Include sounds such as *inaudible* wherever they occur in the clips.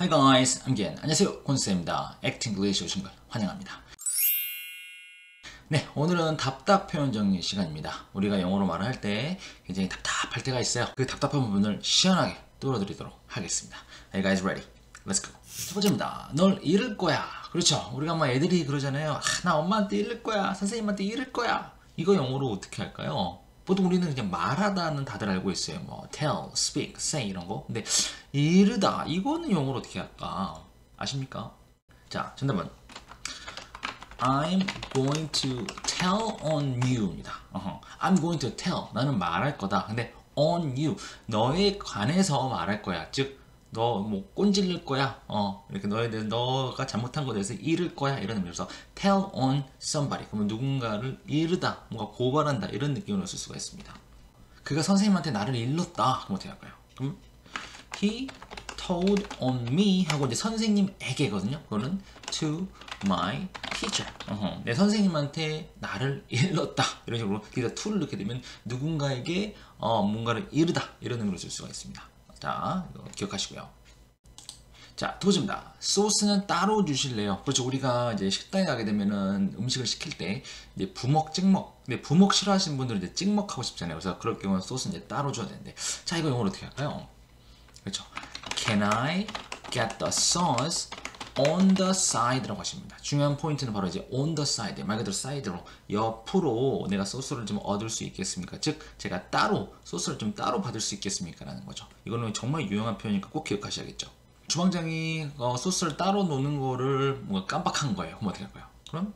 Hi guys, I'm Gen. 안녕하세요, 권수입니다. Acting English 오신 걸 환영합니다. 네, 오늘은 답답 표현 정리 시간입니다. 우리가 영어로 말을 할 때 굉장히 답답할 때가 있어요. 그 답답한 부분을 시원하게 뚫어드리도록 하겠습니다. Hey guys, ready? Let's go. 첫 번째입니다. 널 잃을 거야. 그렇죠. 우리가 막 애들이 그러잖아요. 아, 나 엄마한테 잃을 거야. 선생님한테 잃을 거야. 이거 영어로 어떻게 할까요? 보통 우리는 그냥 말하다는 다들 알고 있어요. 뭐 tell, speak, say 이런 거. 근데 이르다 이거는 영어로 어떻게 할까? 아십니까? 자, 정답은 I'm going to tell on you입니다. 어허. I'm going to tell. 나는 말할 거다. 근데 on you. 너에 관해서 말할 거야. 즉, 너 뭐 꼰질릴 거야. 어, 이렇게 너에 대해 너가 잘못한 것에 대해서 잃을 거야. 이런 의미로서 tell on somebody. 그러면 누군가를 이르다, 뭔가 고발한다. 이런 느낌으로 쓸 수가 있습니다. 그가 선생님한테 나를 일렀다. 그럼 어떻게 할까요? 그럼 he told on me 하고 이제 선생님에게거든요. 그거는 to my teacher. 어허. 내 선생님한테 나를 *laughs* 일렀다. 이런 식으로 뒤에다 to를 넣게 되면 누군가에게 어, 뭔가를 이르다. 이런 의미로 쓸 수가 있습니다. 자, 기억하시고요. 자, 두 번째입니다. 소스는 따로 주실래요? 그렇죠. 우리가 이제 식당에 가게 되면은 음식을 시킬 때 이제 부먹, 찍먹. 근데 부먹 싫어하시는 분들은 이제 찍먹 하고 싶잖아요. 그래서 그럴 경우는 소스는 이제 따로 줘야 되는데. 자, 이거 영어로 어떻게 할까요? 그렇죠. Can I get the sauce on the side라고 하십니다. 중요한 포인트는 바로 이제 on the side, 말 그대로 사이드로 옆으로 내가 소스를 좀 얻을 수 있겠습니까? 즉 제가 따로 소스를 좀 따로 받을 수 있겠습니까? 라는 거죠. 이거는 정말 유용한 표현이니까 꼭 기억하셔야겠죠. 주방장이 어, 소스를 따로 놓는 거를 뭔가 깜빡한 거예요. 그럼 어떻게 할까요? 그럼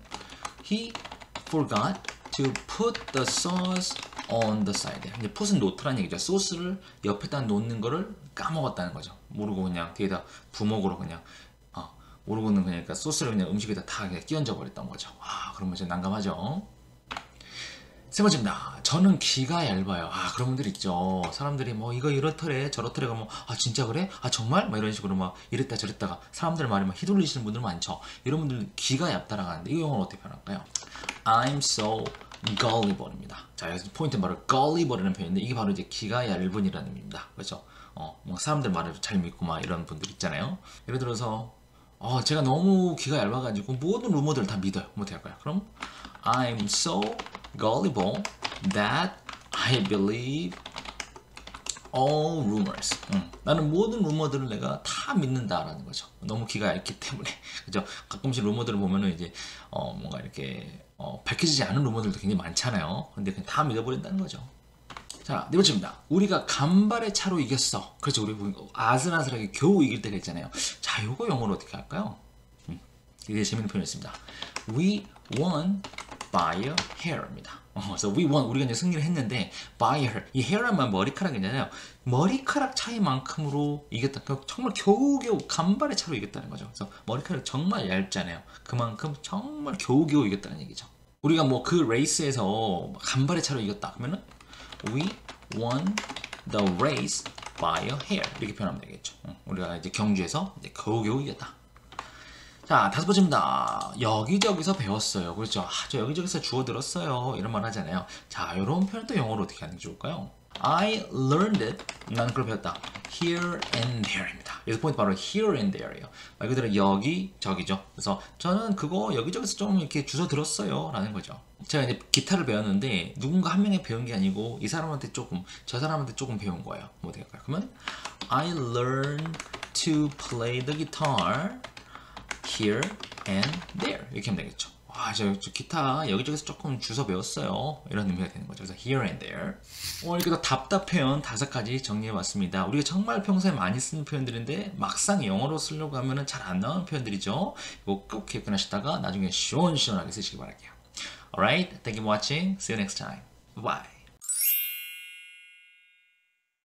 he forgot to put the sauce on the side. 이제 put은 놓더라는 얘기죠. 소스를 옆에다 놓는 거를 까먹었다는 거죠. 모르고 그냥 뒤에다 부먹으로 그냥 그냥 그러니까 소스를 그냥 음식에다 다 그냥 끼얹어 버렸던 거죠. 와, 그러면 이제 난감하죠. 세 번째입니다. 저는 귀가 얇아요. 아, 그런 분들 있죠. 사람들이 뭐 이거 이렇더래 저렇더래 가면 아 진짜 그래? 아 정말? 막 이런 식으로 막 이랬다 저랬다가 사람들 말에 막 휘둘리시는 분들 많죠. 이런 분들 귀가 얇다라고 하는데 이 영어로 어떻게 표현할까요? I'm so gullible입니다. 자, 여기서 포인트는 바로 gullible이라는 표현인데 이게 바로 이제 귀가 얇은이라는 의미입니다. 그렇죠? 어, 뭐 사람들 말을 잘 믿고 막 이런 분들 있잖아요. 예를 들어서 어, 제가 너무 귀가 얇아가지고 모든 루머들을 다 믿어요. 뭐 어떻게 할까요? 그럼 I'm so gullible that I believe all rumors. 응. 나는 모든 루머들을 내가 다 믿는다라는 거죠. 너무 귀가 얇기 때문에. *laughs* 그죠? 가끔씩 루머들을 보면은 이제, 어, 뭔가 이렇게, 어, 밝혀지지 않은 루머들도 굉장히 많잖아요. 근데 그냥 다 믿어버린다는 거죠. 자, 네 번째입니다. 우리가 간발의 차로 이겼어. 그렇죠. 우리 아슬아슬하게 겨우 이길 때가 있잖아요. 자, 요거 영어로 어떻게 할까요? 음, 이게 재밌는 표현이었습니다. We won by a hair입니다. 어, 그래서 we won 우리가 이제 승리를 했는데 by hair 이 hair란 말 머리카락이잖아요. 머리카락 차이만큼으로 이겼다. 정말 겨우겨우 간발의 차로 이겼다는 거죠. 그래서 머리카락 정말 얇잖아요. 그만큼 정말 겨우겨우 이겼다는 얘기죠. 우리가 뭐 그 레이스에서 간발의 차로 이겼다. 그러면은 we won the race by a hair 이렇게 표현하면 되겠죠. 어, 우리가 이제 경주에서 이제 겨우겨우 이겼다. 자, 다섯 번째입니다. 여기저기서 배웠어요. 그렇죠. 아, 저 여기저기서 주워 들었어요. 이런 말 하잖아요. 자, 이런 표현 또 영어로 어떻게 하는 게 좋을까요? I learned it. 나는 그걸 배웠다. Here and there입니다. 여기서 포인트 바로 here and there예요. 말 그대로 여기, 저기죠. 그래서 저는 그거 여기저기서 좀 이렇게 주워 들었어요. 라는 거죠. 제가 이제 기타를 배웠는데 누군가 한 명이 배운 게 아니고 이 사람한테 조금, 저 사람한테 조금 배운 거예요. 뭐 어떻게 할까요? 그러면 I learned to play the guitar here and there 이렇게 하면 되겠죠. 와, 저, 저 기타 여기저기서 조금 주워 배웠어요. 이런 의미가 되는 거죠. 그래서 here and there. 오늘 이렇게 답답 표현 다섯 가지 정리해봤습니다. 우리가 정말 평소에 많이 쓰는 표현들인데 막상 영어로 쓰려고 하면 잘 안 나오는 표현들이죠. 이거 꼭 기억하시다가 나중에 시원시원하게 쓰시기 바랄게요. Alright, thank you for watching. See you next time. Bye.